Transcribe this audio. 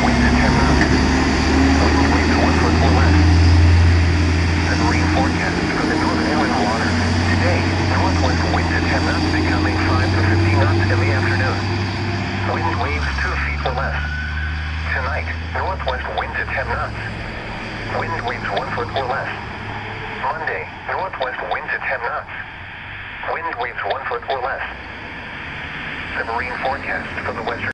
winds at 10 knots. Wind waves 1 foot or less. The Northern. Today, winds at 10 knots becoming 5 to 15 knots in the afternoon. Wind waves 2 feet or less. Tonight, northwest winds at 10 knots. Wind waves 1 foot or less. Monday, northwest winds at 10 knots. Wind waves 1 foot or less. The marine forecast for the western